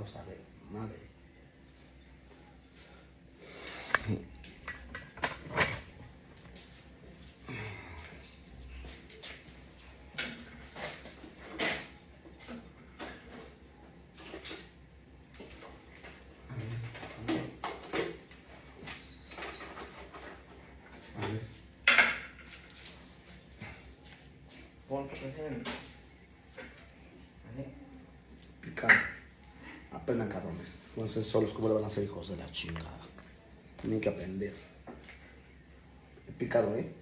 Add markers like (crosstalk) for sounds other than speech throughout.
Vamos a ver, madre. A ver. Pon recién. Vale. Picado. Aprendan cabrones. Sé solos cómo le van a hacer hijos de la chingada. Tienen que aprender. Picado, ¿eh?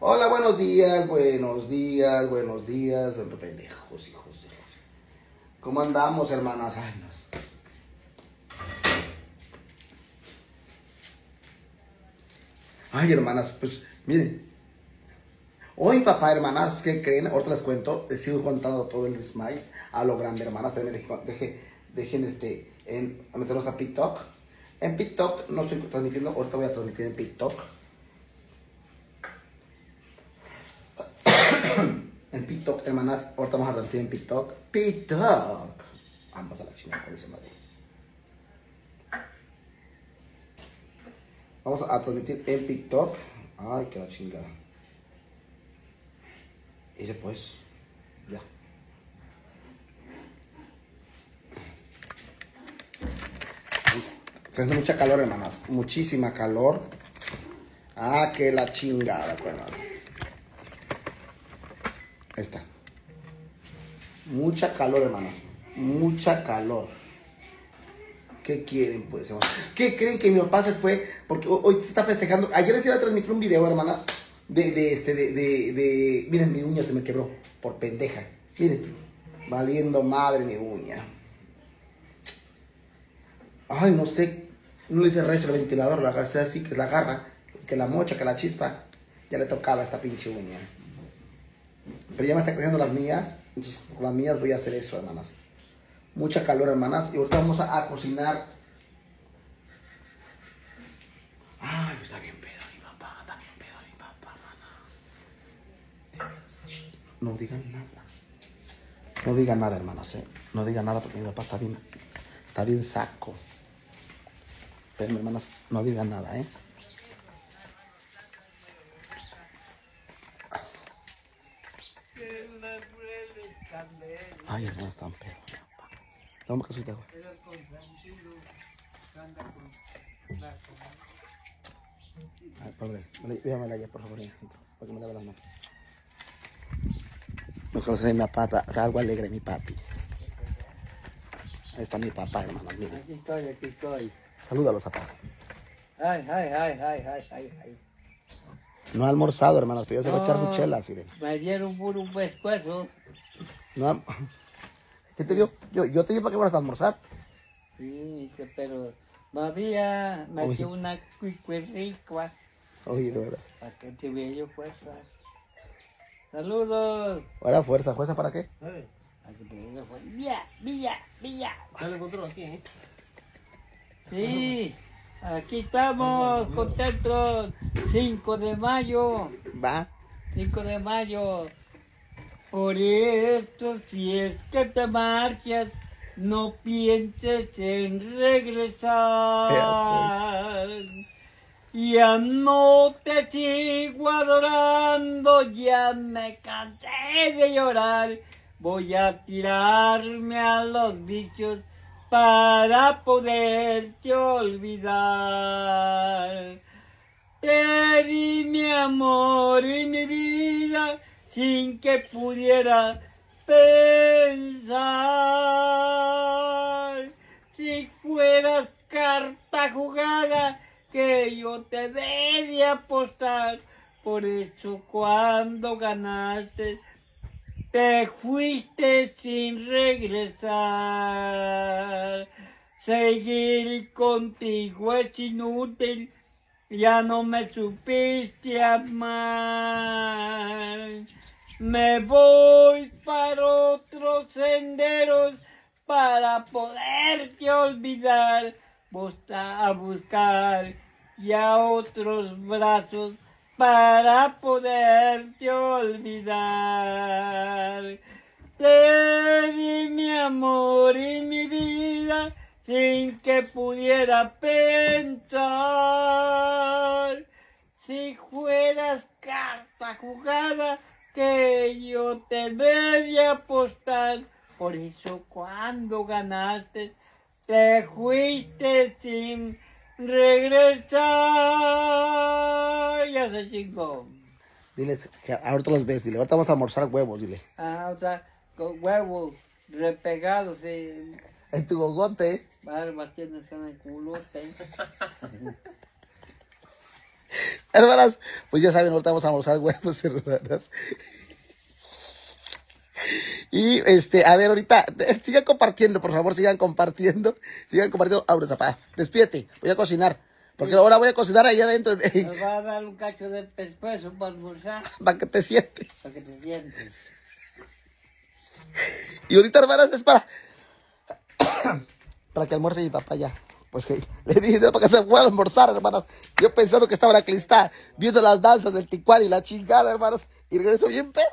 Hola, buenos días, buenos días, buenos días. Pendejos, hijos de ¿Cómo andamos, hermanas? Ay, no. Ay, hermanas, pues miren. Hoy, papá, hermanas, ¿qué creen? Ahorita les cuento, les sigo contando todo el desmais a lo grande, hermanas. Pero dejen, dejen, dejen este, en, a meternos a TikTok. En TikTok no estoy transmitiendo, ahorita voy a transmitir en TikTok. (coughs) en TikTok, hermanas, ahorita vamos a transmitir en TikTok. TikTok. Vamos a la chingada con ese madre. Vamos a transmitir en TikTok. Ay, qué la chingada. Y después, ya. Está haciendo mucha calor, hermanas. Muchísima calor. Ah, que la chingada, pues, hermanas. Ahí está. Mucha calor, hermanas. Mucha calor. ¿Qué quieren, pues, hermanas? ¿Qué creen que mi papá se fue? Porque ho- hoy se está festejando. Ayer les iba a transmitir un video, hermanas. De, de, este, de, de, de- Miren, mi uña se me quebró. Por pendeja. Miren. Valiendo madre mi uña. Ay, no sé. No le hice rezo al ventilador. La agarré así, que la agarra. Que la mocha, que la chispa. Ya le tocaba esta pinche uña. Pero ya me están creciendo las mías. Entonces, con las mías voy a hacer eso, hermanas. Mucha calor, hermanas. Y ahorita vamos a, cocinar. Ay, está bien pedo mi papá. Está bien pedo mi papá, manas. De veras, shh, No digan nada. No digan nada, hermanas, eh. No digan nada porque mi papá está bien. Está bien saco. Pero, hermanas, no digan nada, eh. Ay, hermanas, están pedo casito de agua. Ay, padre, llévamela ya, por favor, para que me lave las manos. No conoces a mi papá, está, algo alegre mi papi. Ahí está mi papá, hermano, miren. Aquí estoy, aquí estoy. Salúdalos, papá. Ay, ay, ay, ay, ay, ay, ay. No ha almorzado, hermanos, pero yo se va a echar chela, miren. Me dieron puro pescuezo. No ha- ¿Qué te dio? Yo, yo te di para que fueras a almorzar. Sí, pero María me Oye. dio una cuicuerricua Oye, no era. para que te vea yo fuerza. Saludos. Ahora fuerza, fuerza para qué? Para que te vea yo fuerza. Vía, vía, vía. Ya lo encontró aquí, ¿eh? Sí, aquí estamos contentos. 5 de mayo. Va. 5 de mayo. Por esto, si es que te marchas, no pienses en regresar. Ya no te sigo adorando, ya me cansé de llorar. Voy a tirarme a los bichos para poderte olvidar. Te di mi amor y mi vida sin que pudiera pensar. Si fueras carta jugada que yo te debí apostar. Por eso cuando ganaste te fuiste sin regresar. Seguir contigo es inútil, ya no me supiste amar. Me voy para otros senderos para poderte olvidar, Busca- a buscar ya otros brazos para poderte olvidar. Te di mi amor y mi vida sin que pudiera pensar. Si fueras carta jugada, que yo te debía apostar. Por eso cuando ganaste, te fuiste sin regresar. Ya se chingó. Diles que ahorita los ves, dile, ahorita vamos a almorzar huevos, dile. Ah, sea, con huevos repegados, sí. En tu gogote. Barbas tienes en el culote. (laughs) Hermanas, pues ya saben, ahorita vamos a almorzar huevos, (laughs) hermanas. Y este, a ver, ahorita, sigan compartiendo, por favor, sigan compartiendo. Sigan compartiendo. Ahora, zapá, despídete, voy a cocinar. Porque ahora voy a cocinar allá adentro Nos (laughs) va a dar un cacho de pescuezo para almorzar, para que te sientes. para que te sientes. (laughs) Y ahorita, hermanas, es para. (coughs) para que almuerce mi papá ya. Pues que (laughs) le dije, no, para que se pueda almorzar, hermanas. Yo pensando que estaba en la cristal, viendo las danzas del ticual y la chingada, hermanos. Y regreso bien pedo.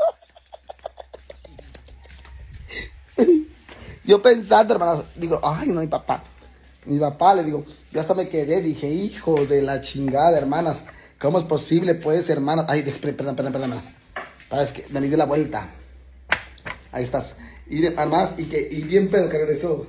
(laughs) Yo pensando, hermanas, digo, ay, no, mi papá. Mi papá, le digo, yo hasta me quedé, dije, hijo de la chingada, hermanas. ¿Cómo es posible, pues, hermanas? Ay, perdón, perdón, perdón, hermanas. Sabes que Dani dio la vuelta. Ahí estás. Y de- hermanas, y que, y bien pedo que regresó.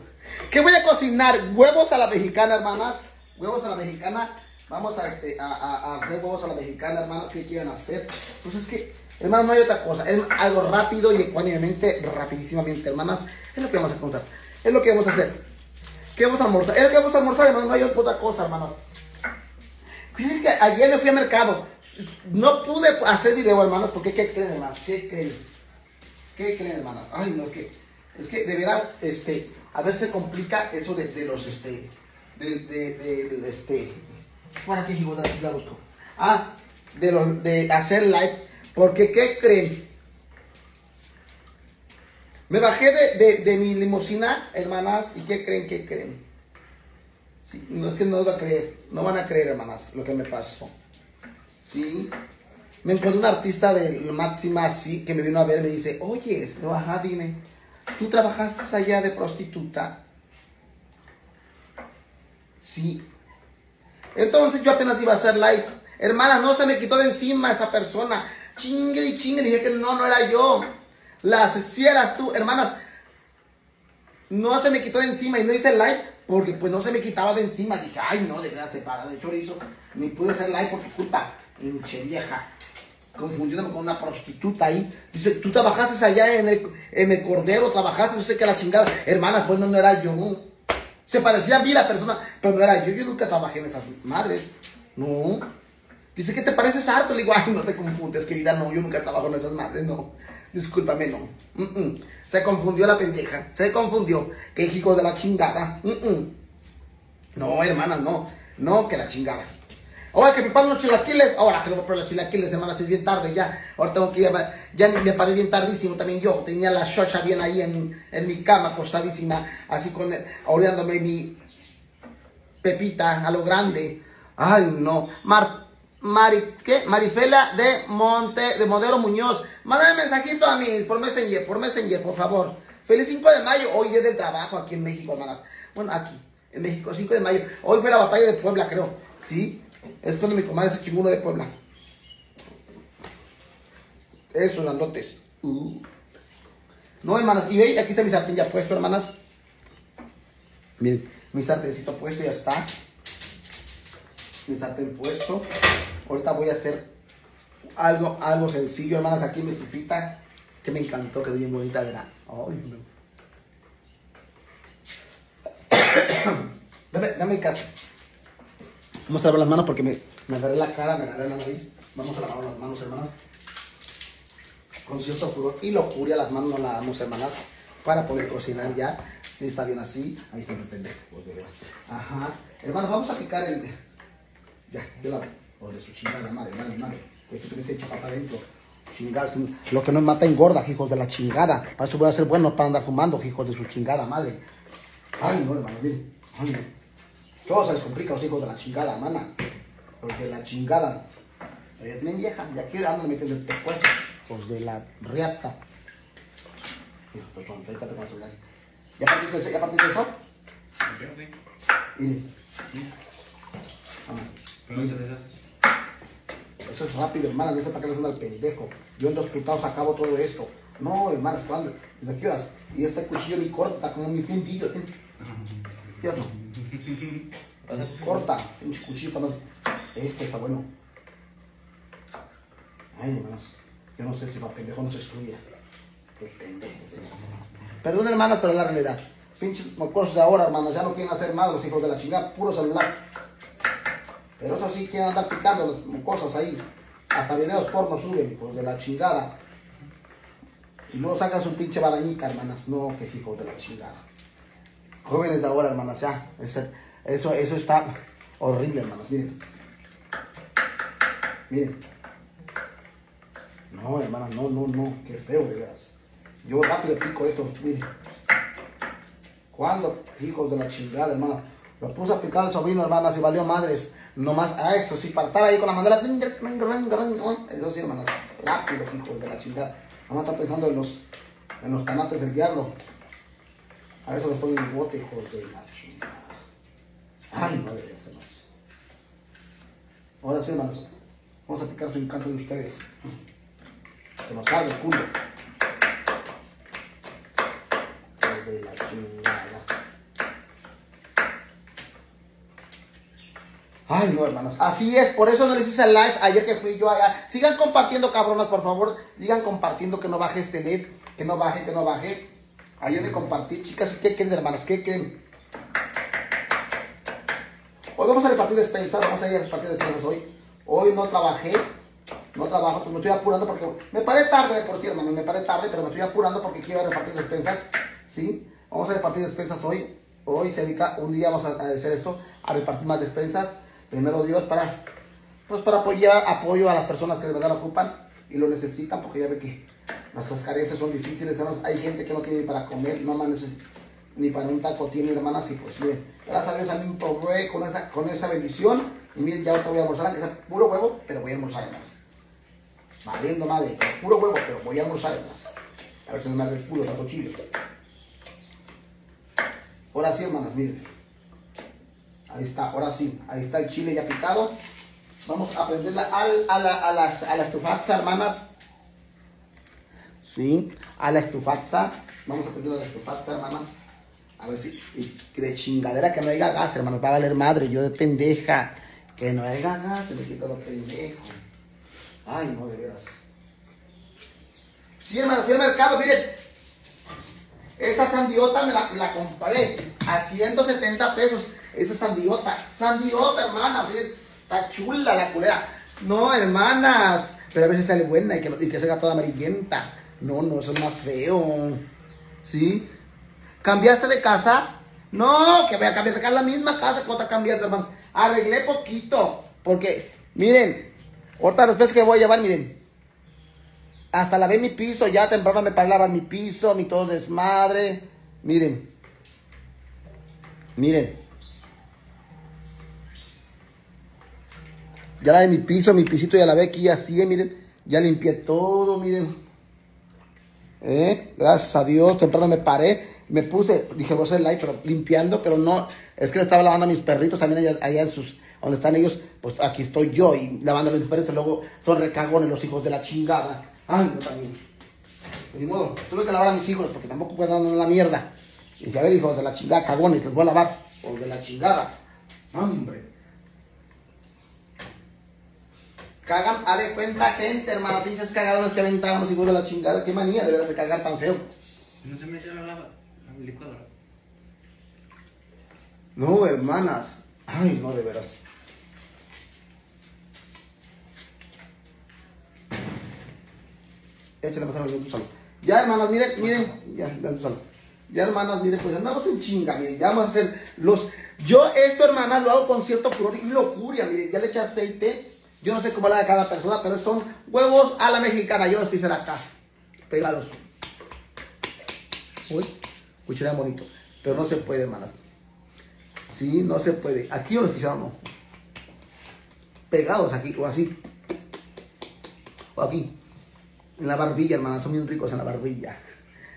¿Qué voy a cocinar? Huevos a la mexicana, hermanas. Huevos a la mexicana. Vamos a, este, a, a- a hacer huevos a la mexicana, hermanas. ¿Qué quieren hacer? Pues es que, hermanos, no hay otra cosa. Es algo rápido y ecuánimemente, rapidísimamente, hermanas. Es lo que vamos a contar. Es lo que vamos a hacer. ¿Qué vamos a almorzar? Es lo que vamos a almorzar, hermanos. No hay otra cosa, hermanas. Fíjense que ayer me fui al mercado. No pude hacer video, hermanas, porque ¿qué creen, hermanas? ¿Qué creen? ¿Qué creen, hermanas? Ay, no, es que, es que de veras, este, a veces se complica eso de, los, este, de, de, de, este, ¿para qué la busco? Ah, de, los, de hacer live, porque ¿qué creen? Me bajé de, de, de mi limusina, hermanas, y ¿qué creen? ¿Qué creen? Sí, no es que no va a creer, no van a creer, hermanas, lo que me pasó. Sí. Me encontré un artista de máxima así que me vino a ver y me dice, oye, no, ajá, dime, ¿tú trabajaste allá de prostituta? Sí. Entonces yo apenas iba a hacer live. Hermana, no se me quitó de encima esa persona. Chingue y chingue. Dije que no, no era yo. Las si eras tú, hermanas. No se me quitó de encima y no hice live porque pues no se me quitaba de encima. Dije, ay no, de verdad te pagas de chorizo. Ni pude hacer live por tu culpa. Hinche vieja. Confundiéndome con una prostituta ahí. Dice, tú trabajaste allá en el, en el cordero, trabajaste, no sé qué la chingada. Hermana, pues no, no era yo. Se parecía a mí la persona, pero no era yo. Yo nunca trabajé en esas madres. No. Dice, ¿qué te pareces harto? Le digo, ay, no te confundes, querida. No, yo nunca trabajo en esas madres, no. Discúlpame, no. Mm. Se confundió la pendeja. Se confundió. Que hijo de la chingada. Mm. No, hermana, no. No, que la chingada. Ahora que preparo unos chilaquiles. Ahora que lo preparo los chilaquiles, hermana, si es bien tarde ya. Ahora tengo que ir a- Ya me paré bien tardísimo también yo. Tenía la shosha bien ahí en, en mi cama, acostadísima. Así con, oreándome mi Pepita a lo grande. Ay, no. Mar, Marifela de Monte, de Modero Muñoz. Mándame mensajito a mí por Messenger, por Messenger, por favor. Feliz 5 de mayo, hoy día del trabajo aquí en México, hermanas. Bueno, aquí, en México, 5 de mayo. Hoy fue la batalla de Puebla, creo. ¿Sí? Es cuando mi comadre se chingó uno de Puebla. Eso, grandotes. Uh. No, hermanas. Y ve, aquí está mi sartén ya puesto, hermanas. Miren, mi sartencito puesto, ya está. Mi sartén puesto. Ahorita voy a hacer algo, algo sencillo, hermanas. Aquí mi estufita, que me encantó, quedó bien bonita, ¿verdad? Ay, no. (coughs) dame, dame caso. Vamos a lavar las manos porque me, me agarré la cara, me agarré la nariz. Vamos a lavar las manos, hermanas. Con cierto furor y locura, las manos no las lavamos, hermanas. Para poder cocinar ya. Si está bien así. Ahí se me pues. Ajá. Hermanos, vamos a picar el. Ya, de la. Pues de su chingada madre, madre, madre. Esto que me se echa para adentro. Chingadas. Lo que no mata engorda, hijos de la chingada. Para eso voy a ser bueno para andar fumando, hijos de su chingada madre. Ay, no, hermano, miren. Ay, no. Todo se les complica los hijos de la chingada, mana. Porque la chingada. Pero ya tienen vieja, ya quieren andan metiendo el pescuezo. Hijos de la riata. Hijo, perdón, acércate con el celular. ¿Ya partiste eso? ¿Ya partiste eso? Miren. Vamos. Eso es rápido, hermana. No sé para qué le hacen al pendejo. Yo en dos putados acabo todo esto. No, hermana, ¿cuándo? ¿Desde qué horas? Y este cuchillo ni corta, está como mi fundillo. ¿sí? Dios no. Corta, pinche cuchillo más. Este está bueno. Ay, hermanas. Yo no sé si para pendejo no se estudia. Pues pendejo, hermanas. Perdón, hermanas, pero la realidad. Pinches mocosos de ahora, hermanas, ya no quieren hacer más los hijos de la chingada, puro celular. Pero eso sí quieren andar picando las mocosos ahí. Hasta videos porno suben, hijos de la chingada. Y luego sacan su pinche balañica, hermanas. No, que hijos de la chingada. Jóvenes de ahora, hermanas, ya. Eso, eso está horrible, hermanas. Miren. Miren. No, hermanas, no, no, no. Qué feo, de veras. Yo rápido pico esto, miren. ¿Cuándo? Hijos de la chingada, hermana. Lo puse a picar al sobrino, hermanas, y valió madres. Nomás a eso, sí, para estar ahí con la mandela. Eso sí, hermanas. Rápido, hijos de la chingada. Mamá está pensando en los, en los tanates del diablo. A eso ponen el bote, hijos de la chingada. Ay, madre de hermanos. Ahora sí, hermanos. Vamos a picar su encanto de ustedes. Que nos salga el culo. Hijos de la chingada. Ay, no, hermanos. Así es, por eso no les hice el live ayer que fui yo allá. Sigan compartiendo, cabronas, por favor. Sigan compartiendo que no baje este live. Que no baje, que no baje. Ayer de compartir, chicas. ¿Qué creen, hermanas? ¿Qué creen? Hoy vamos a repartir despensas. Vamos a ir a repartir despensas hoy. Hoy no trabajé. No trabajo, pues me estoy apurando porque me paré tarde, de por sí, hermano. Me paré tarde, pero me estoy apurando porque quiero repartir despensas. ¿Sí? Vamos a repartir despensas hoy. Hoy se dedica un día, vamos a hacer esto, a repartir más despensas. Primero Dios para, pues para apoyar, apoyo a las personas que de verdad lo ocupan y lo necesitan porque ya ve que nuestras carencias son difíciles, hermanos. Hay gente que no tiene ni para comer, no amanece ni para un taco tiene, hermanas, y pues miren, gracias a Dios a mí me provee con esa, con esa bendición. Y miren, ya ahorita voy a almorzar, aunque sea puro huevo, pero voy a almorzar, hermanas. Valiendo madre, puro huevo, pero voy a almorzar, hermanas. A ver si no me el culo, tanto chile. Ahora sí, hermanas, miren. Ahí está, ahora sí, ahí está el chile ya picado. Vamos a prenderla a, la, a, la, a la estufaza, hermanas. Sí, a la estufaza. Vamos a prender a la estufaza, hermanas. A ver si. Y de chingadera que no haya gas, hermanos. Va a valer madre. Yo de pendeja. Que no haya gas, se me quita lo pendejo. Ay, no, de veras. Sí, hermanos, fui al mercado, miren. Esta sandiota me la, me la compré a 170 pesos. Esa sandiota. Sandiota, hermanas. ¿sí? Está chula la culera. No, hermanas. Pero a veces sale buena y que, y que salga toda amarillenta. No, no, eso es más feo. ¿Sí? ¿Cambiaste de casa? No, que voy a cambiar de casa. La misma casa que otra cambiando, hermanos. Arreglé poquito. Porque, miren, ahorita las veces que voy a llevar, miren. Hasta lavé mi piso, ya temprano me parlaban mi piso, mi todo desmadre. Miren. Miren. Ya lavé mi piso, mi pisito ya lavé aquí así, miren. Ya limpié todo, miren. ¿Eh? Gracias a Dios, temprano me paré, me puse, dije, voy a hacer live, pero limpiando, pero no, es que le estaba lavando a mis perritos también allá, allá en sus, donde están ellos, pues aquí estoy yo y lavándole a mis perritos, luego son recagones los hijos de la chingada. Ay, no también. Pues ni modo, tuve que lavar a mis hijos porque tampoco puedo darle la mierda. Y dije, a ver, hijos de la chingada, cagones, les voy a lavar, hijos de la chingada. Hombre. Cagan, a de cuenta gente, hermano, pinches cagadores que aventaban los hijos de la chingada. Qué manía de verdad de cagar tan feo. No se metió la lava, la licuadora. No, hermanas. Ay, no, de veras. Échale más a tu solo. Ya, hermanas, miren, miren. Ya, dale tu solo. Ya, hermanas, miren, pues andamos en chinga, miren. Ya vamos a hacer los. Yo, esto, hermanas, lo hago con cierto furor y locura, miren. Ya le eché aceite. Yo no sé cómo le haga cada persona, pero son huevos a la mexicana. Yo los quise acá. Pegados. Uy, cuchara bonito. Pero no se puede, hermanas. Sí, no se puede. Aquí yo los quisiera no. Pegados aquí, o así. O aquí. En la barbilla, hermanas, son bien ricos en la barbilla.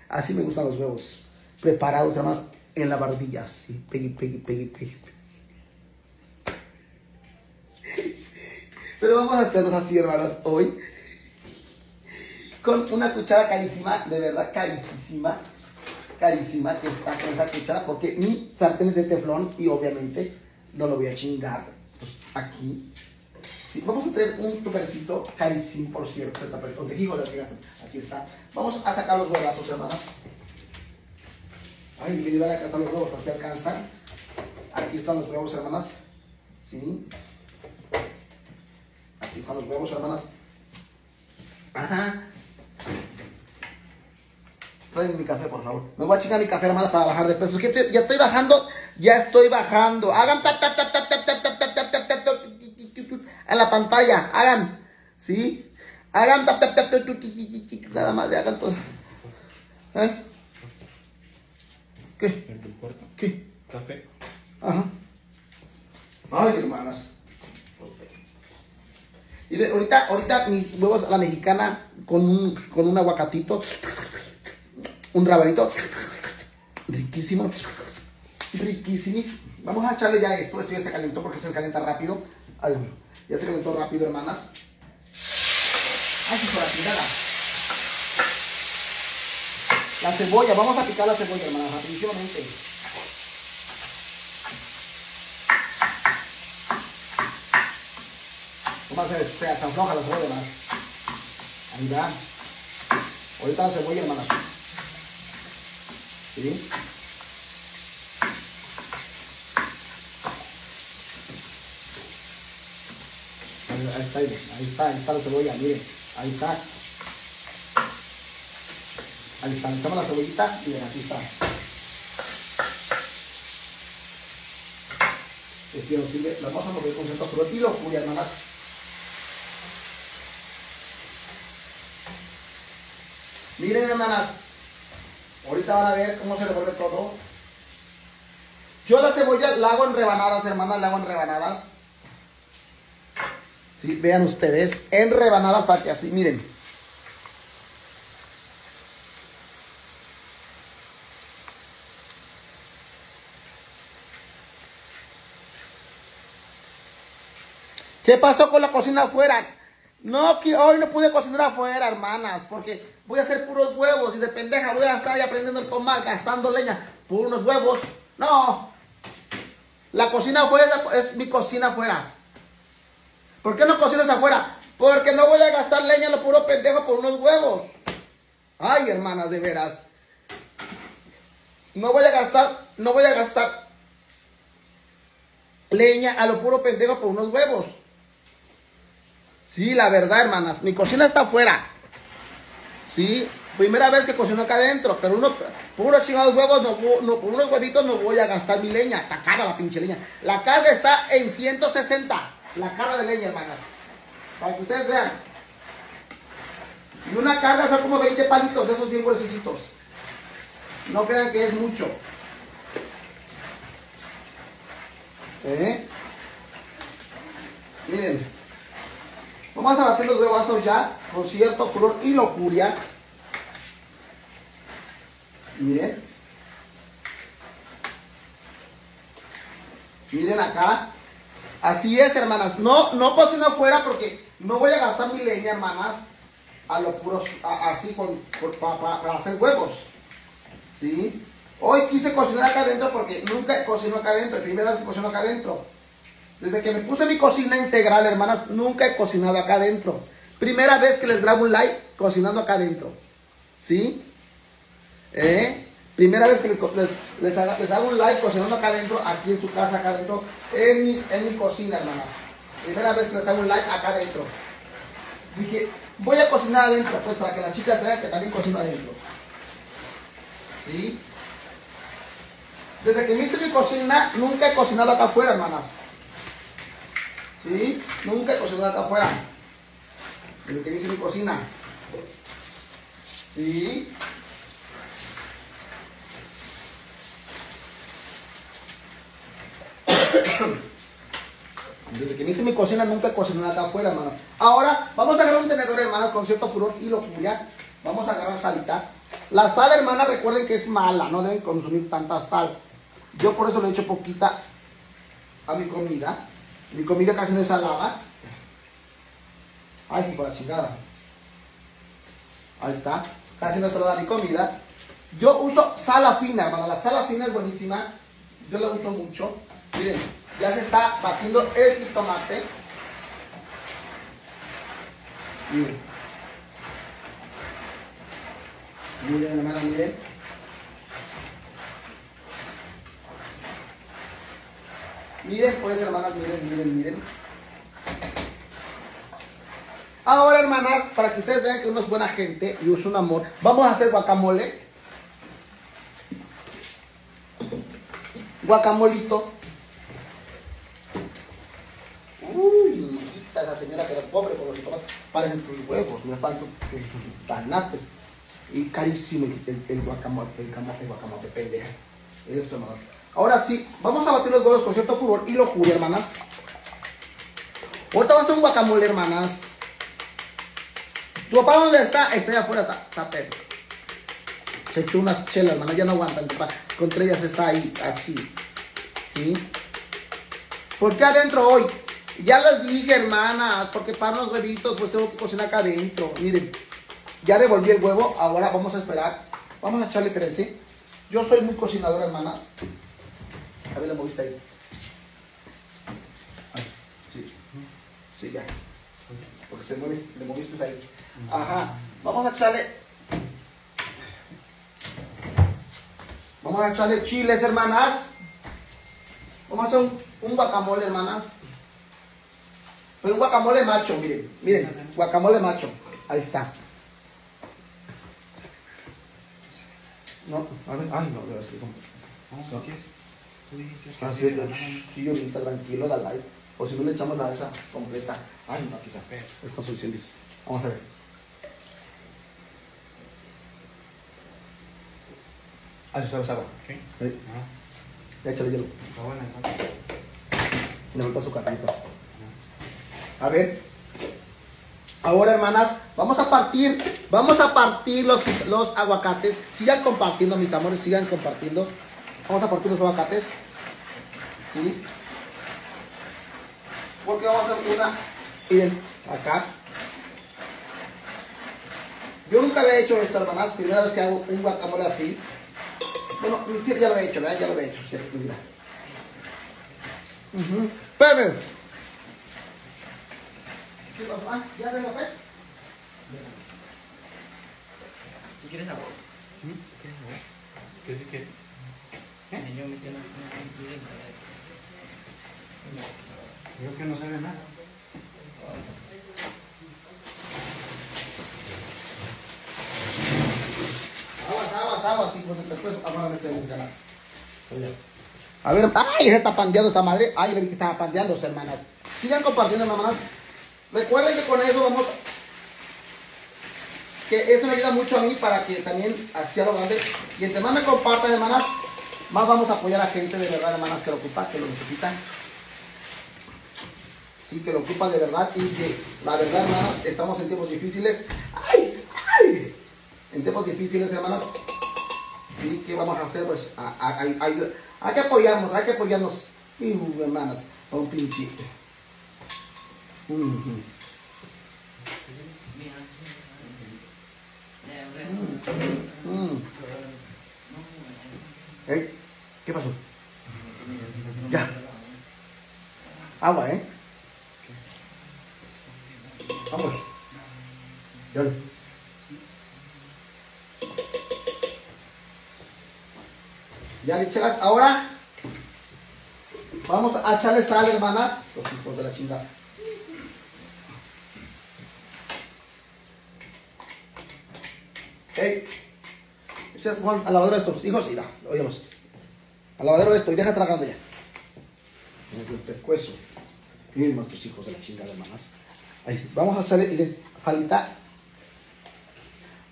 Así me gustan los huevos. Preparados, hermanas, en la barbilla. Así, pegui, pegui, pegui, pegui. Pero vamos a hacerlos así, hermanas, hoy. Con una cuchara carísima, de verdad carísima. Carísima, que está con esa cuchara, porque mi sartén es de teflón y obviamente no lo voy a chingar. Pues aquí. Vamos a traer un tubercito carísimo, por cierto. El contejido, aquí está. Vamos a sacar los huevazos, hermanas. Ay, que llevar acá están los huevos, por si alcanzan. Aquí están los huevos, hermanas. Sí. Aquí están los huevos, hermanas. Ajá. Traen mi café, por favor. Me voy a chingar mi café, hermanas, para bajar de peso. Es que te- ya estoy bajando, ya estoy bajando. Hagan tap, tap, tap, tap, tap, tap, tap, tap, tap, tap, tap, tap, en la pantalla. Hagan, ¿sí? Hagan tap, tap, tap, tap, nada más, hagan todo. ¿Eh? ¿Qué? En tu cuarto. ¿Qué? Café. Ajá. Ay, hermanas. Y ahorita, ahorita mis huevos a la mexicana con un, con un aguacatito, un rabanito, riquísimo, riquísimos. Vamos a echarle ya esto, esto ya se calentó porque se calienta rápido. Ya se calentó rápido, hermanas. Ay, por la chingada. La cebolla, vamos a picar la cebolla, hermanas, rapidísimamente. ¿Cómo se, se, afloja la cebolla, hermanas? Ahí va. Ahorita la cebolla, hermanas. ¿Sí? Ahí, está, ahí está, ahí está la cebolla, miren, ahí está. Ahí está, echamos la cebollita, miren, aquí está. Si nos sirve, lo vamos a mover con cierto fluor y locura, hermanas. Miren, hermanas, ahorita van a ver cómo se revuelve todo. Yo la cebolla la hago en rebanadas, hermanas, la hago en rebanadas. Sí, vean ustedes, en rebanadas para que así, miren. ¿Qué pasó con la cocina afuera? No, que hoy no pude cocinar afuera, hermanas, porque voy a hacer puros huevos y de pendeja voy a estar ahí aprendiendo el comal, gastando leña por unos huevos. No. La cocina afuera es, mi cocina afuera. ¿Por qué no cocinas afuera? Porque no voy a gastar leña lo puro pendejo por unos huevos. Ay, hermanas, de veras. No voy a gastar, no voy a gastar leña a lo puro pendejo por unos huevos. Sí, la verdad, hermanas, mi cocina está afuera. Sí, primera vez que cocino acá adentro, pero uno, por chingados huevos, no, no, por unos huevitos no voy a gastar mi leña. Está cara la pinche leña. La carga está en 160, la carga de leña, hermanas. Para que ustedes vean. Y una carga son como 20 palitos de esos bien gruesecitos. No crean que es mucho. ¿Eh? Miren. Vamos a batir los huevazos ya con cierto furor y locuria. Miren. Miren acá. Así es, hermanas. No, no cocino afuera porque no voy a gastar mi leña, hermanas, a lo puro, así para hacer huevos. ¿Sí? Hoy quise cocinar acá adentro porque nunca cocino acá adentro. Primera vez que cocino acá adentro. Desde que me puse mi cocina integral, hermanas, nunca he cocinado acá adentro. Primera vez que les grabo un live cocinando acá adentro. ¿Sí? ¿Eh? Primera vez que les, les, les hago un live cocinando acá adentro, aquí en su casa, acá adentro, en mi, en mi cocina, hermanas. Primera vez que les hago un live acá adentro. Dije, voy a cocinar adentro, pues para que las chicas vean que también cocino adentro. ¿Sí? Desde que me hice mi cocina, nunca he cocinado acá afuera, hermanas. ¿Sí? Nunca he cocinado acá afuera. Desde que hice mi cocina. ¿Sí? (coughs) Desde que me hice mi cocina nunca he cocinado acá afuera, hermanas. Ahora vamos a agarrar un tenedor, hermanas, con cierto furor y locura. Vamos a agarrar salita. La sal, hermana, recuerden que es mala, no deben consumir tanta sal. Yo por eso le echo poquita a mi comida. Mi comida casi no es salada. Ay, por la chingada. Ahí está. Casi no es salada mi comida. Yo uso sal fina, hermana. La sal fina es buenísima. Yo la uso mucho. Miren, ya se está batiendo el jitomate. Miren. Miren, hermana, miren. Miren, pues, hermanas, miren, miren, miren. Ahora, hermanas, para que ustedes vean que uno es buena gente y usa un amor, vamos a hacer guacamole. Guacamolito. Uy, hijita, esa señora que era pobre por los tomas parecen tus huevos, me faltan tus tanates. Y carísimo el, el, el guacamole, el, el guacamole, pendeja. Esto, hermanas. Ahora sí, vamos a batir los huevos con cierto furor y locura, hermanas. Ahorita va a hacer un guacamole, hermanas. ¿Tu papá dónde está? Está allá afuera, está, está perro. Se echó unas chelas, hermana, ya no aguantan, papá. Contra ellas está ahí, así. ¿Sí? ¿Por qué adentro hoy? Ya les dije, hermana, porque para los huevitos, pues tengo que cocinar acá adentro. Miren, ya revolví el huevo, ahora vamos a esperar. Vamos a echarle crece. Yo soy muy cocinadora, hermanas. A ver, la moviste ahí. Sí. Sí, ya. Porque se mueve, le moviste ahí. Ajá. Vamos a echarle. Vamos a echarle chiles, hermanas. Vamos a hacer un, un guacamole, hermanas. Pero un guacamole macho, miren. Miren, guacamole macho. Ahí está. No, a ver, ay, no, de verdad, son- ¿qué es? Tú dijiste que Ah, sí, sí, sí, ahorita tranquilo, da like. O si no le echamos la esa completa. Ay, no, quizá. Está suficiente. Vamos a ver. Ah, sí, sabes agua. ¿Qué? Sí, Ah, ya échale hielo. está buena entonces. Le falta su carnito. A ver. Ahora, hermanas, vamos a partir, vamos a partir los, los aguacates. Sigan compartiendo, mis amores, sigan compartiendo. Vamos a partir los aguacates. ¿Sí? Porque vamos a hacer una. Miren, acá. Yo nunca había hecho esto, hermanas. Primera vez que hago un guacamole así. Bueno, sí, ya lo he hecho, ¿verdad? Ya lo he hecho. Sí, mira. Ujú. Pepe. ¿Qué pasó? Ah, ¿Ya tengo café? ¿Tú quieres agua? ¿Mm? ¿Quieres agua? ¿Qué sí quieres? Yo Creo que no se ve nada. Aguas, aguas, aguas, sí, porque después vamos a meter un canal. A ver, ay, se está pandeando esa madre. Ay, vi que estaba pandeándose, hermanas. Sigan compartiendo, hermanas. Recuerden que con eso vamos. Que eso me ayuda mucho a mí para que también hacia lo grande. Y entre más me compartan, hermanas, más vamos a apoyar a gente de verdad, hermanas, que lo ocupa, que lo necesitan. Sí, que lo ocupa de verdad y que la verdad, hermanas, estamos en tiempos difíciles. ¡Ay! ¡Ay! En tiempos difíciles, hermanas. Sí, ¿qué vamos a hacer? Pues a- a- hay que apoyarnos, hay que apoyarnos. Y, uh, hermanas, a un pinche. Ujú. Mm. Ey, ¿Qué pasó? Ya. Agua, ¿eh? Vamos. Ya. Ya le. Ahora vamos a echarle sal, hermanas. Los hijos de la chingada. Ey. Juan, al lavadero estos. Hijos, mira, lo oímos. Al lavadero esto y deja tragando ya. El pescuezo. Miren nuestros hijos de la chingada, hermanas. Vamos a hacer, salita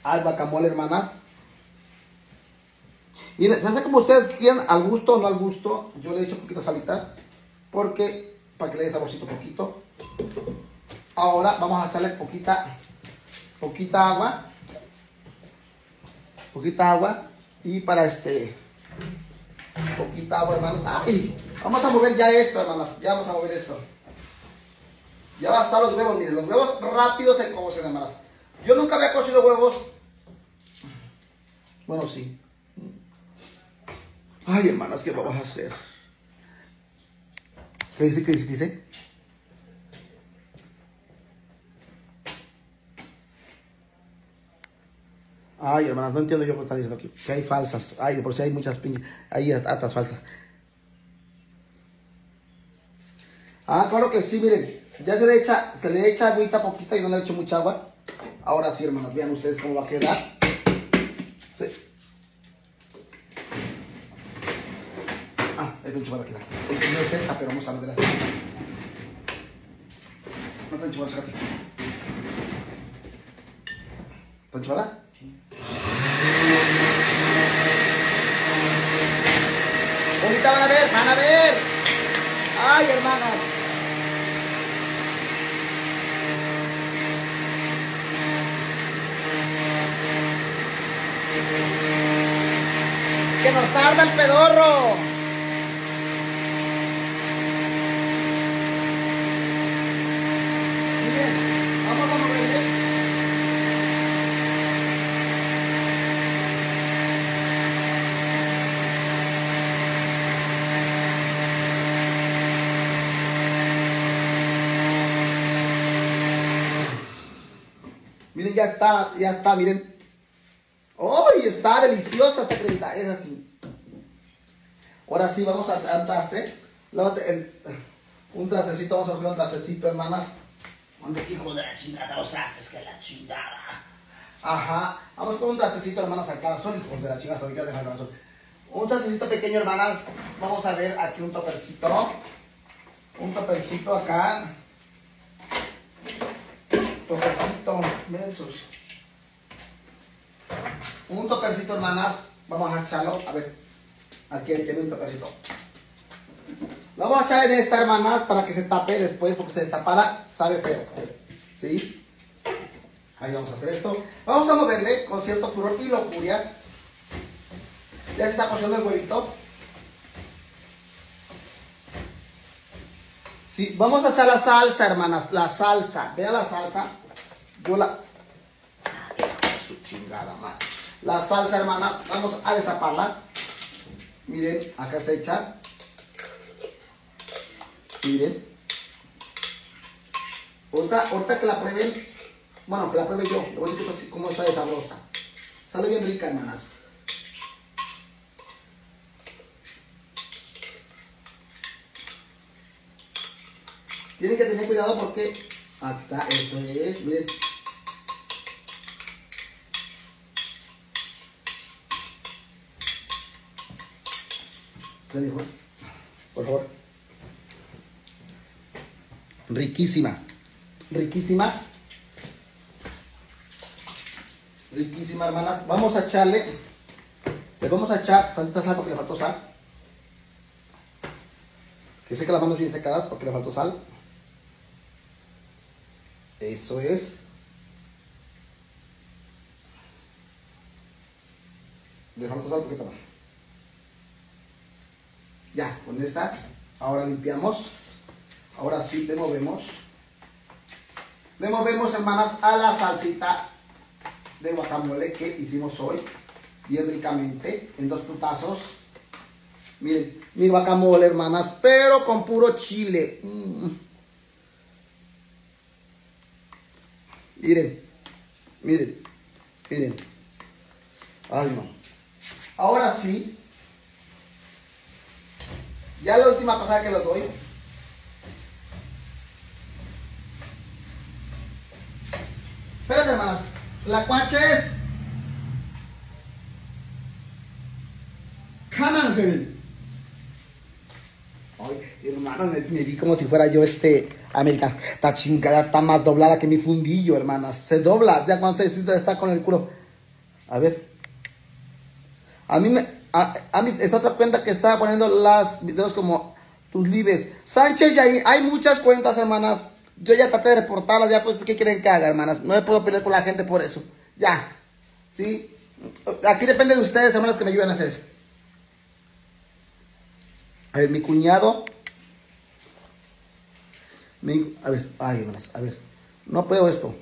al guacamole, hermanas. Miren, se hace como ustedes quieran, al gusto o no al gusto. Yo le he hecho poquita salita, porque, para que le dé saborcito poquito. Ahora vamos a echarle poquita, poquita agua. Poquita agua y para este, poquita agua, hermanos. Ay, vamos a mover ya esto, hermanas, ya vamos a mover esto. Ya va a estar los huevos, miren, los huevos rápido se cocen, hermanas. Yo nunca había cocido huevos. Bueno, sí. Ay, hermanas, ¿qué vamos a hacer? ¿Qué dice? ¿Qué dice? ¿Qué dice? Ay, hermanas, no entiendo yo qué están diciendo aquí. Que hay falsas. Ay, de por si hay muchas pinches. Hay atas falsas. Ah, claro que sí, miren. Ya se le echa, se le echa agüita poquita y no le echo mucha agua. Ahora sí, hermanos, vean ustedes cómo va a quedar. Sí. Ah, esta enchufada queda. No es esta, pero vamos a ver de la No está enchufada. ¿Está enchufada? Ahorita van a ver, van a ver. Ay, hermanas. Que nos arda el pedorro. Miren, vamos a moverle. Ya está, ya está, miren. ¡Ay! está deliciosa esta cremita, es así. Ahora sí, vamos a hacer un traste. El- un trastecito, vamos a coger un trastecito, hermanas. ¿Dónde hijo de la chingada los trastes que la chingada? Ajá, vamos con un trastecito, hermanas, al corazón, hijos de la chingada, se dejar el corazón. Un trastecito pequeño, hermanas. Vamos a ver aquí un topercito. Un topercito acá. Topercito, besos. Un topercito, hermanas. Vamos a echarlo. A ver, aquí tiene un topercito. Lo vamos a echar en esta, hermanas, para que se tape después, porque se destapada sabe feo. ¿Sí? Ahí vamos a hacer esto. Vamos a moverle con cierto furor y lujuria. Ya se está cociendo el huevito. Sí, vamos a hacer la salsa, hermanas. La salsa. Vea la salsa. Yo la. Chingada madre. La salsa, hermanas. Vamos a destaparla. Miren, acá se echa. Miren. Ahorita, ahorita que la prueben. Bueno, que la pruebe yo. Le voy así como está sabrosa. Sale bien rica, hermanas. Tienen que tener cuidado porque aquí está, esto es, miren. Por favor. Riquísima, riquísima. Riquísima, hermanas. Vamos a echarle, le vamos a echar santita sal porque le faltó sal. Que seque las manos bien secadas porque le faltó sal. Eso es. Faltó sal porque está mal. Ya, con esa. Ahora limpiamos. Ahora sí, le movemos. Le movemos, hermanas, a la salsita de guacamole que hicimos hoy. Bien ricamente, en dos putazos. Miren, mi guacamole, hermanas, pero con puro chile. Mm. Miren, miren, miren. No. Ahora sí. Ya la última pasada que los doy. Espérate, hermanas. La cuacha es. Camangel. Ay, hermano, me vi como si fuera yo este americano. Esta chingada está más doblada que mi fundillo, hermanas. Se dobla ya cuando se está con el culo. A ver. A mí me. A, mí, esta otra cuenta que estaba poniendo las videos como tus libres. Sánchez, ya hay, hay muchas cuentas, hermanas. Yo ya traté de reportarlas, ya pues, ¿qué quieren que haga, hermanas? No me puedo pelear con la gente por eso. Ya. ¿Sí? Aquí depende de ustedes, hermanas, que me ayuden a hacer eso. A ver, mi cuñado. A ver, ay, hermanas, a ver. No puedo esto.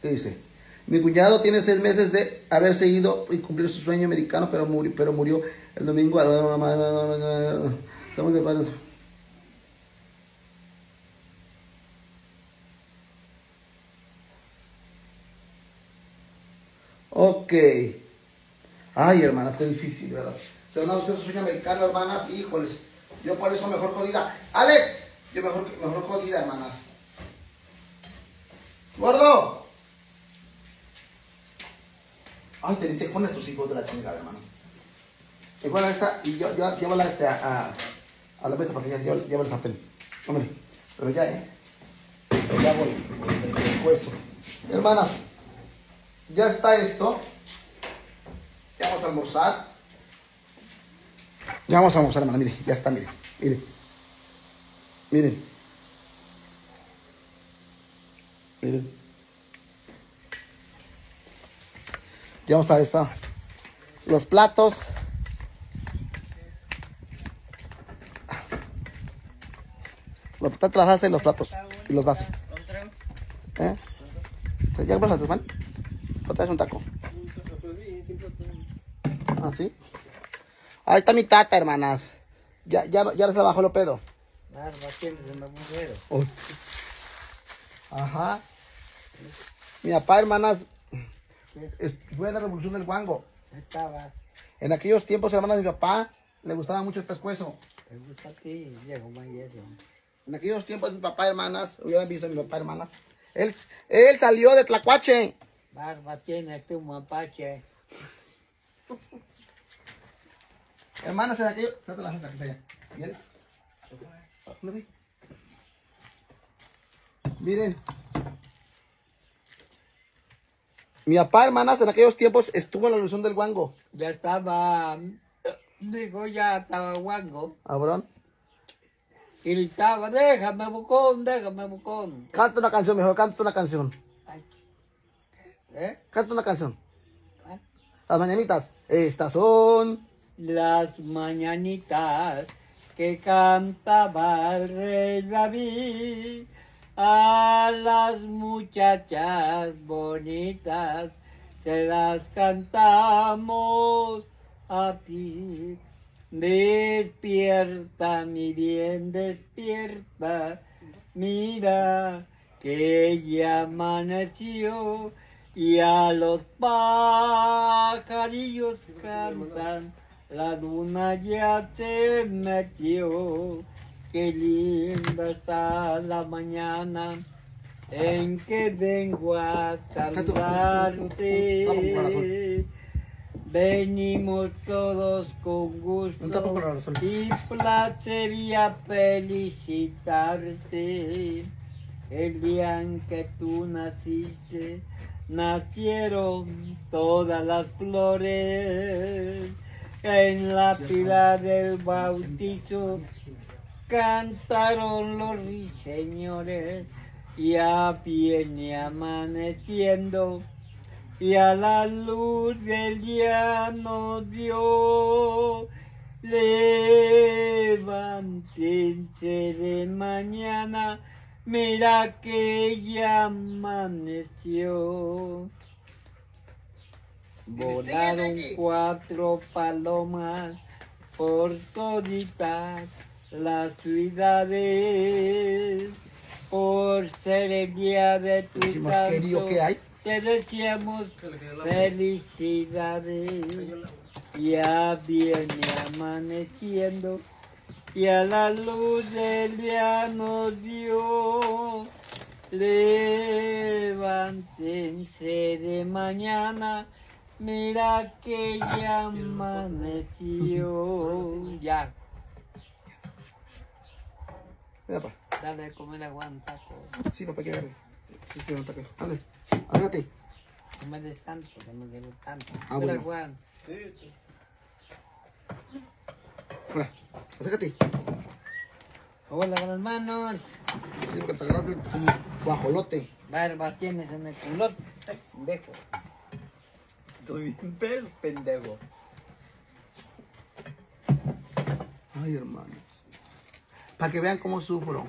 ¿Qué dice? Mi cuñado tiene seis meses de haberse ido y cumplir su sueño americano, pero murió, pero murió el domingo. Estamos de padres. Ok. Ay, hermanas, qué difícil, ¿verdad? Se van a buscar su sueño americano, hermanas, híjoles. Yo por eso mejor jodida. Alex, yo mejor, mejor jodida, hermanas. Gordo. Ay, te, te pones tus hijos de la chingada, hermanas. Igual esta, y yo, yo, llévala este a, a, la mesa para que ya lleve, lleve el sartén. Hombre, pero ya, ¿eh? Ya voy, el hueso. Hermanas, ya está esto. Ya vamos a almorzar. Ya vamos a almorzar, hermana. Mire, ya está, mire. Mire. Miren. Miren. Ya vamos a esto. Los platos. Los trabajaste los platos y los vasos. ¿Eh? ¿Ya vas a hacer mal? ¿O traes un taco? ¿Ah, sí? Ahí está mi tata, hermanas. Ya, ya, ya les bajó lo pedo. Oh. Ajá. Mi papá, hermanas, fue la revolución del guango. Estaba. En aquellos tiempos, hermanas, mi papá le gustaba mucho el pescuezo. ¿Te gusta a ti? Llegó En aquellos tiempos, mi papá, hermanas, hubieran visto a mi papá, hermanas. Él, él salió de Tlacuache. Barba tiene tu mapache. Hermanas, en aquellos... Trata la allá. ¿Quieres? Miren. Mi papá, hermanas, en aquellos tiempos estuvo en la ilusión del guango. Ya estaba, dijo, ya estaba guango. ¿Abrón? Y gritaba, déjame bucón, déjame bucón. Canta una canción, mejor, canta una canción. ¿Eh? Canta una canción. Las mañanitas. Estas son... Las mañanitas que cantaba el rey David a las muchachas bonitas se las cantamos a ti. Despierta, mi bien, despierta. Mira que ya amaneció y a los pajarillos cantan. La luna ya se metió qué linda está la mañana en que vengo a saludarte. Venimos todos con gusto y placería felicitarte. El día en que tú naciste, nacieron todas las flores. En la pila del bautizo cantaron los señores, ya viene amaneciendo y a la luz del día nos dio. Levántense de mañana, mira que ya amaneció. Volaron cuatro palomas por toditas las ciudades por ser el día de tu santo. ¿qué hay? Te deseamos felicidades. Ya viene amaneciendo y a la luz del día nos dio. Levántense de mañana, mira que ya amaneció. Ya. Mira, pa. Dale de comer aguanta. Sí, papá, que agarre. Sí, sí, aguanta acá. Dale, agárrate. No me des tanto, no me des tanto. Ah, bueno. Juan. Sí, sí. Hola, acércate. Hola, con las manos. Sí, porque te agarras un guajolote. Barba tienes en el culote. Dejo. Estoy bien pedo, pendejo. Ay, hermanos. Para que vean cómo sufro.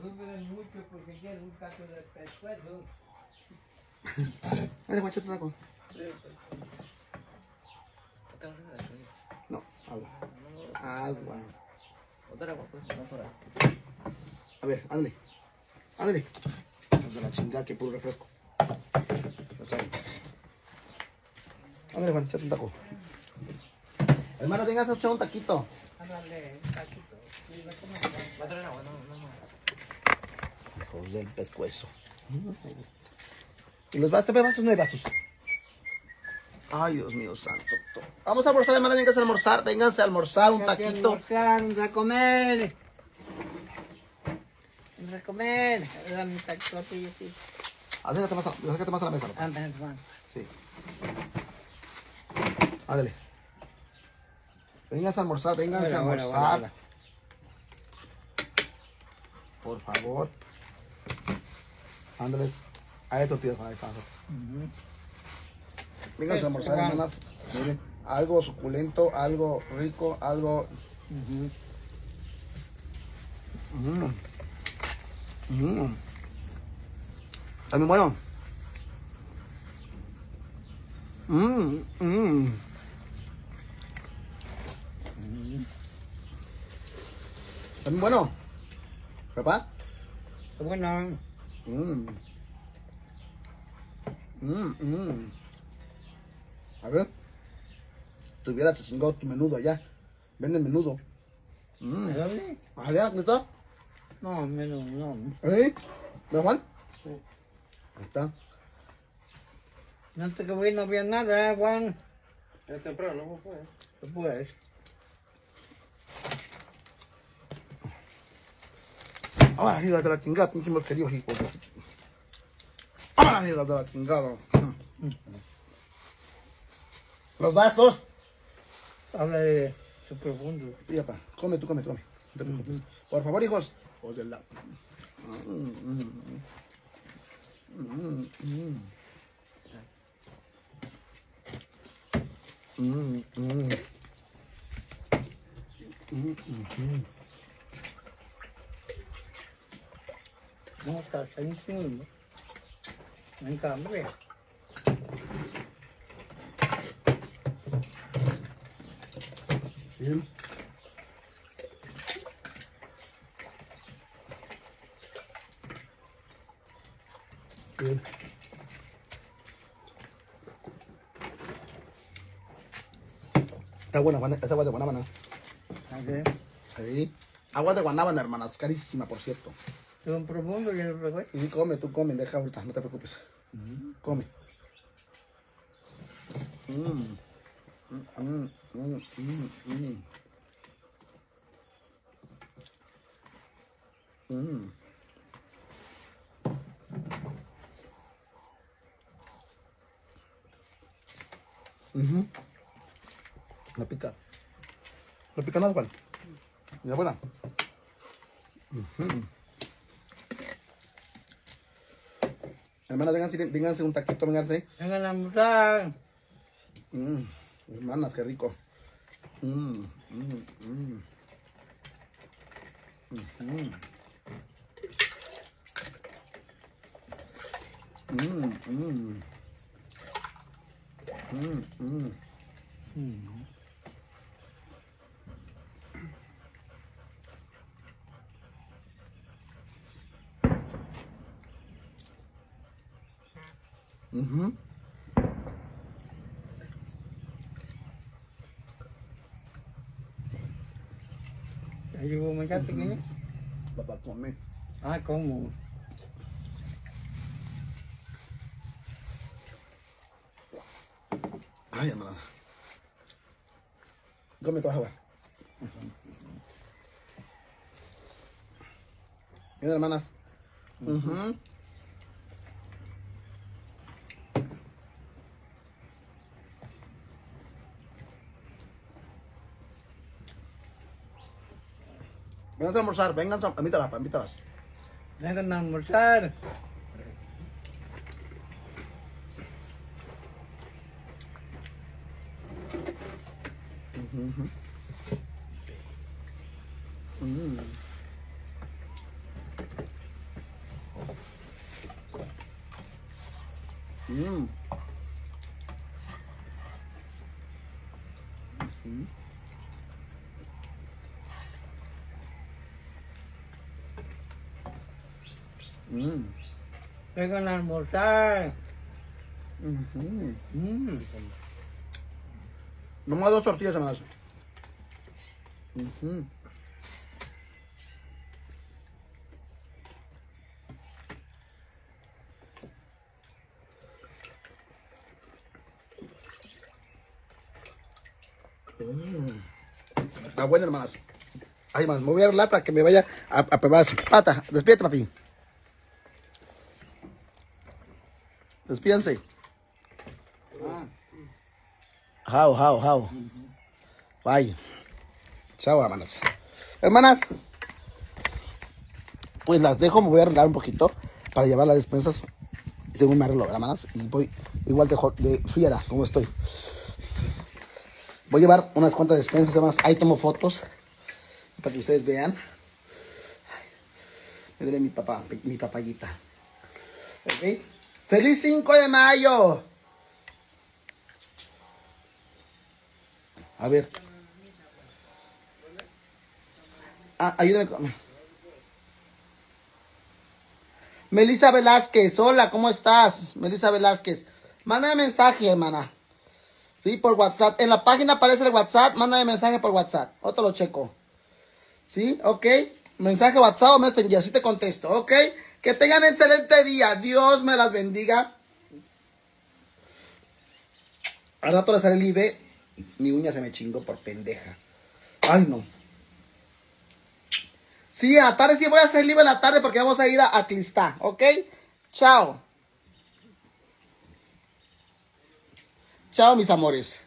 Mucho porque quieren un cacho de pescuezo. (laughs) Dale, taco. Vez la comida. No, agua. Agua. Otra agua, pues, no por ahí. A ver, ándale. Ándale. Hijos De la chingada que puro refresco. Ándale, Juan, échate un taco. Hermano, tengas que echar un taquito. Ándale, un cachito. Sí. Va a traer agua, no, no, no. Hijos del pescuezo. ¿Y los vasos? ¿También vasos? No hay vasos. Ay, Dios mío santo. Vamos a almorzar, hermana. Vénganse a almorzar. Vénganse a almorzar un taquito. almorzar, Vamos a comer. Vamos a comer. Dame un taquito. Acércate más, a, acércate más a la mesa. Juan. Sí. Ándale. Vénganse a almorzar, vénganse a almorzar. Por favor. Ándales. Hay tortillas para esa. bueno. Vénganse a almorzar, Juan. hermanas. Miren, algo suculento, algo rico, algo. Ujú. Mmm. Mmm. Está muy bueno. Mmm. Mmm. Está muy bueno. Papá. Está Bueno, Mmm. Mmm, mmm. A ver. Tuviera tu chingado tu menudo allá. Vende menudo. Mmm. ¿Allá? ¿Dónde está? No, menos, no. ¿Eh? ¿De Juan? Ahí está. No te que voy, no había nada, Juan. Es temprano, ¿no fue? Después. ¡Ah, hija de la chingada! Pinche porquería, hijo de... ¡Ah, hija de la chingada! ¡Los vasos! Habla de su profundo. Sí, papá. Come, tú come, tú come. Por favor, hijos. Hijos de la... Mm, mm, mm. Mm, mm. Mm, mm. Mm, mm. No, está encima. Me encanta. Bien. Bien. Está buena, buena, esa agua de guanábana. ¿Ok? Sí. Agua de guanábana, hermanas, carísima, por cierto. Profundo y el sí, come, tú come, deja ahorita, no te preocupes. Come. Mm. Mm, mm, mm, mm, mm. No pica. No pica nada, Juan. Mira, buena. Hermanas, vénganse, vénganse un taquito, vénganse. Vengan a almorzar. Mm, hermanas, qué rico. Mm, mm, mm. Ujú. Mm, mm. Mm, mm. Ujú. Ya llevo machate que Papá, come. Ah, ¿cómo? Ay, hermana. Come, te vas a ver. Bien, hermanas. Ujú. Vengan a almorzar, vengan a... Invítalas, invítalas. Vengan a almorzar. Mm. Mm. Ujú. Mm. Vengan a almorzar. Ujú. Mm. Nomás dos tortillas, hermanas. Ujú. Mm. Está buena, hermanas. Ay, hermanas, me voy a arreglar para que me vaya a, a preparar su pata. Despídete, papi. Despídense. How, how, how. Bye. Chao, hermanas. Hermanas, pues las dejo, me voy a arreglar un poquito para llevar las despensas según me arreglo, hermanas. Y voy igual de, de fiera, como estoy. Voy a llevar unas cuantas despensas, hermanas. Ahí tomo fotos para que ustedes vean. Me duele mi papá, mi papayita. ¿Ok? ¡Feliz 5 de mayo! A ver. Ah, ayúdame. Melissa Velázquez, hola, ¿cómo estás? Melissa Velázquez. Mándame mensaje, hermana. Sí, por WhatsApp. En la página aparece el WhatsApp. Mándame mensaje por WhatsApp. Otro lo checo. ¿Sí? ¿Ok? Mensaje WhatsApp o Messenger. Sí te contesto. ¿Ok? Que tengan excelente día. Dios me las bendiga. Al rato le sale el. Mi uña se me chingó por pendeja. Ay, no. Sí, a la tarde sí voy a hacer libre en la tarde porque vamos a ir a, a ¿ok? Chao. Chao, mis amores.